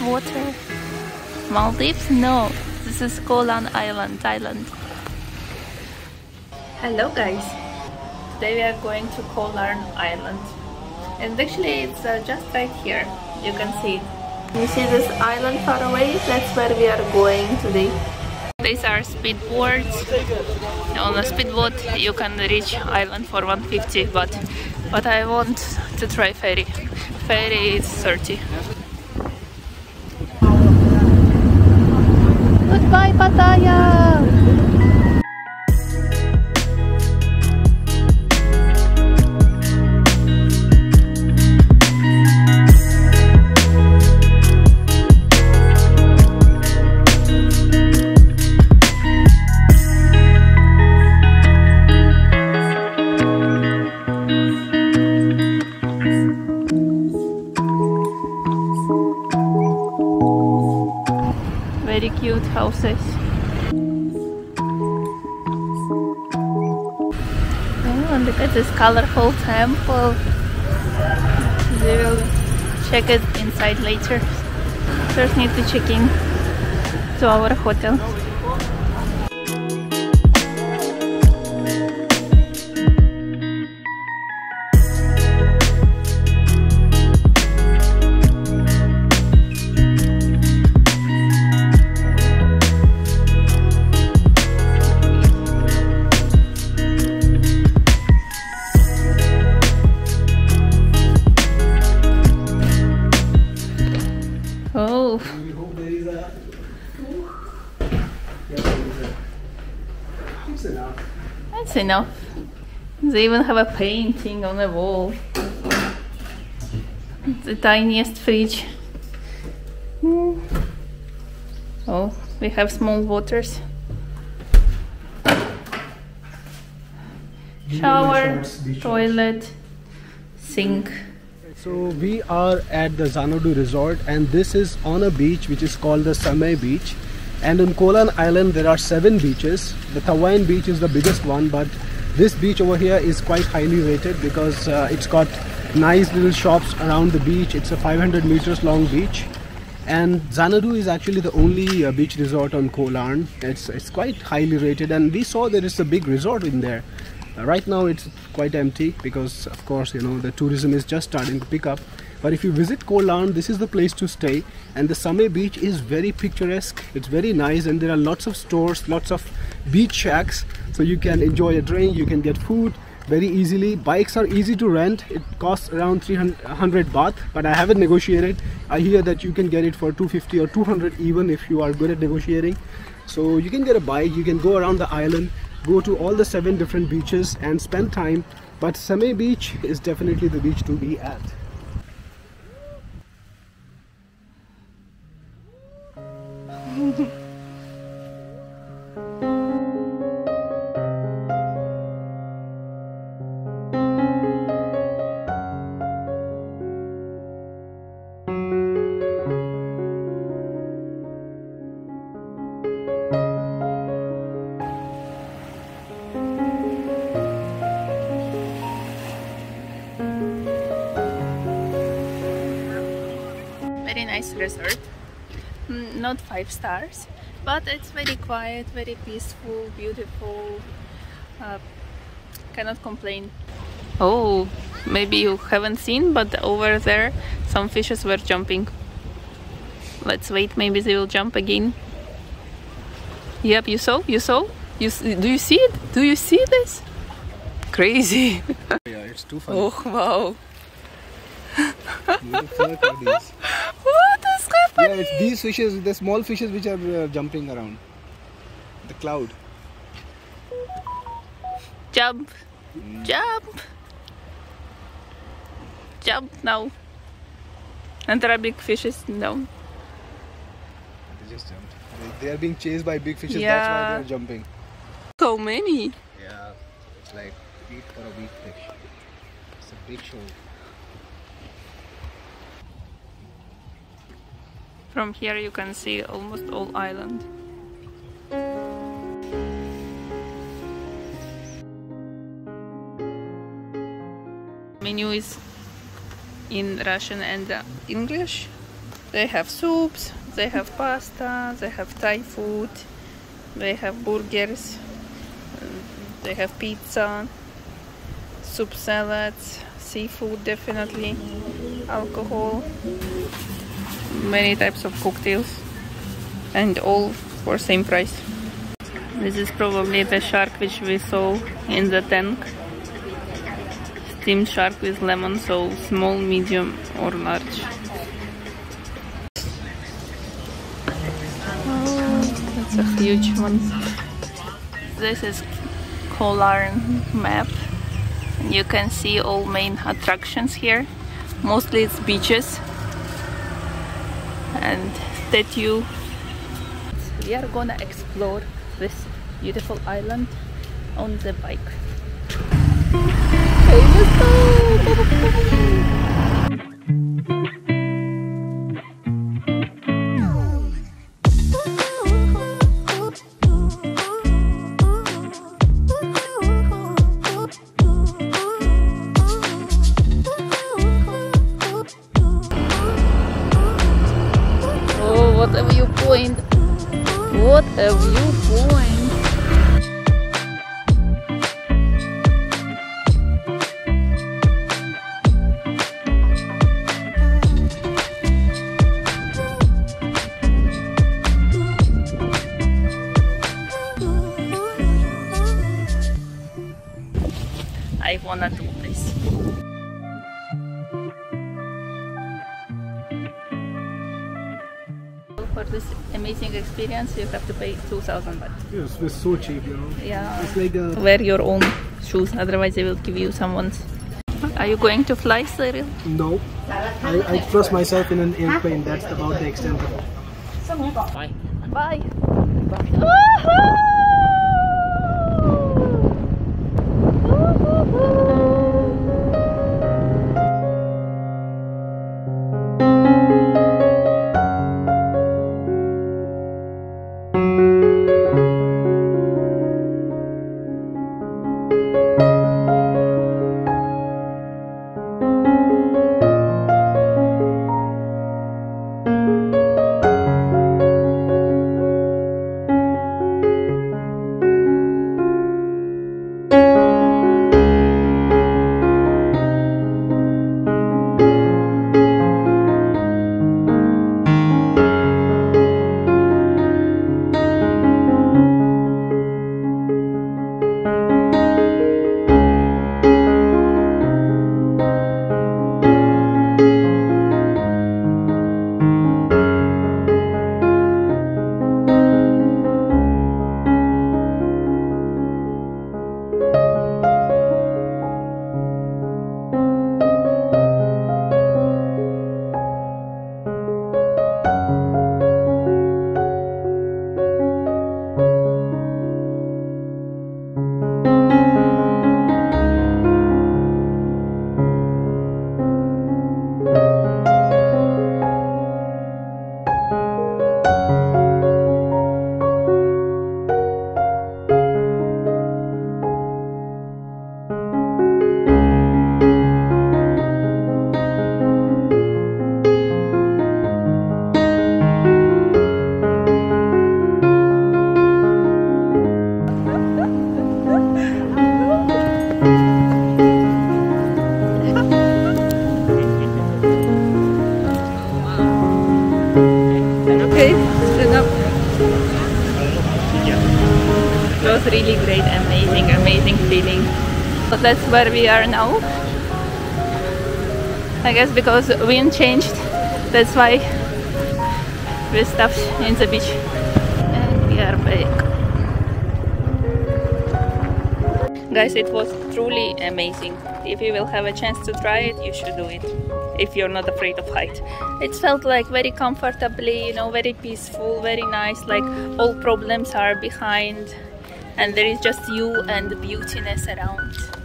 water. Maldives? No, this is Koh Larn Island, Thailand. Hello guys! Today we are going to Koh Larn Island. And actually it's uh, just right here. You can see it. You see this island far away? That's where we are going today. These are speedboards. On a speedboat you can reach island for 150 but but I want to try ferry. Ferry is 30. Goodbye Pattaya! Houses. Oh, and look at this colorful temple. We will check it inside later. First need to check in to our hotel. Enough. They even have a painting on the wall. The tiniest fridge. Hmm. Oh, we have small waters. Shower, Shorts, beach shorts. toilet, sink. So we are at the Xanadu Resort, and this is on a beach which is called the Samay Beach. And on Koh Larn Island, there are seven beaches. The Tawain Beach is the biggest one, but this beach over here is quite highly rated because uh, it's got nice little shops around the beach. It's a 500 meters long beach. And Xanadu is actually the only uh, beach resort on Koh Larn. It's, it's quite highly rated, and we saw there is a big resort in there. Uh, right now it's quite empty because of course you know the tourism is just starting to pick up but if you visit Koh Larn this is the place to stay. And the Samay beach is very picturesque. It's very nice and there are lots of stores lots of beach shacks. So you can enjoy a drink you can get food very easily. Bikes are easy to rent. It costs around 300 baht but I haven't negotiated. I hear that you can get it for 250 or 200 even if you are good at negotiating. So you can get a bike you can go around the island go to all the seven different beaches and spend time. But Samay beach is definitely the beach to be at nice resort. Mm, Not five stars, but it's very quiet, very peaceful, beautiful. Uh, cannot complain. Oh, maybe you haven't seen, but over there some fishes were jumping. Let's wait, maybe they will jump again. Yep, you saw? You saw? You do you see it? Do you see this? Crazy. yeah it's too funny oh wow. Yeah is happening? it's these fishes the small fishes which are uh, jumping around the cloud Jump. Jump. Jump now. And there are big fishes now. they just jumped they, they are being chased by big fishes that's why they are jumping So many. yeah it's like eat for a weak fish it's a big show From here you can see almost all island. Menu is in Russian and uh, English. They have soups, they have pasta, they have Thai food, they have burgers, they have pizza, soup salads, seafood definitely, alcohol, many types of cocktails and all for same price. This is probably the shark which we saw in the tank. Steamed shark with lemon, so small, medium or large. Oh, that's a huge one. This is Koh Larn map. You can see all main attractions here. Mostly it's beaches and statue. We are gonna explore this beautiful island on the bike. I wanna do. For this amazing experience, you have to pay 2000 baht. Yes, it's so cheap, you know. Yeah. It's like a Wear your own shoes, otherwise, they will give you someone's. Are you going to fly, Cyril? no. I, I trust myself in an airplane. That's about the extent of it. Bye. Okay, But that's where we are now. I guess because wind changed, that's why we stopped in the beach. And we are back. Guys, it was truly amazing. If you will have a chance to try it, you should do it. If you're not afraid of height. It felt like very comfortably, you know, very peaceful, very nice, like all problems are behind and there is just you and the beautiness around.